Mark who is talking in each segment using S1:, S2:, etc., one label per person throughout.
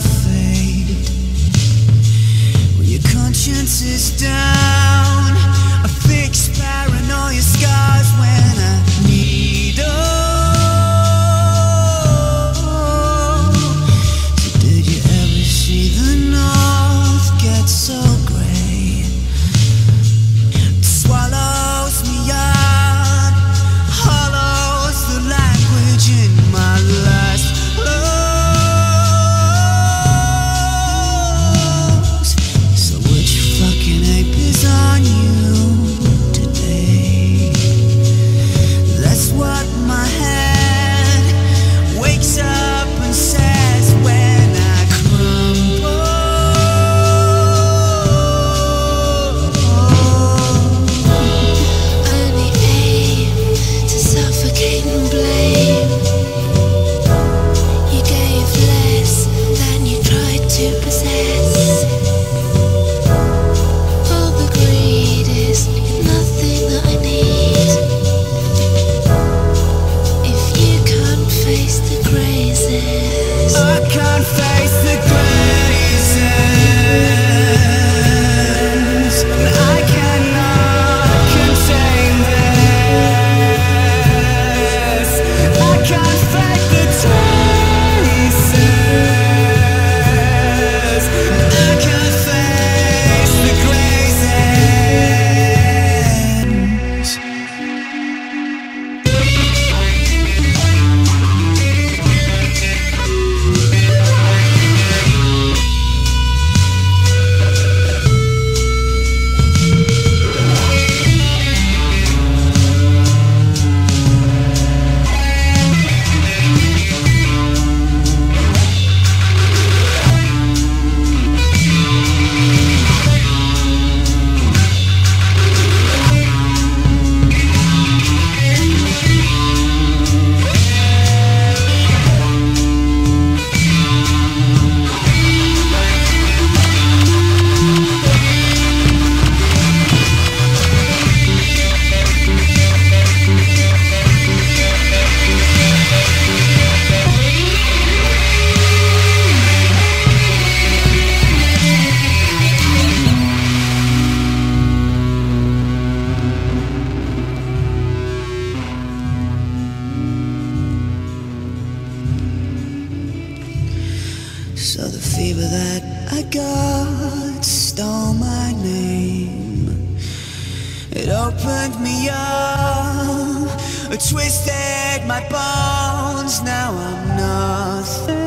S1: fade when your conscience is down. So the fever that I got stole my name. It opened me up, it twisted my bones. Now I'm nothing.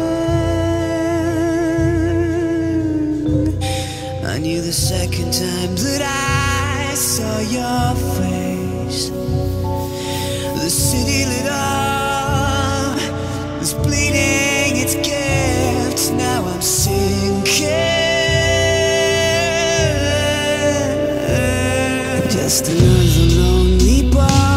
S1: I knew the second time that I saw your face. far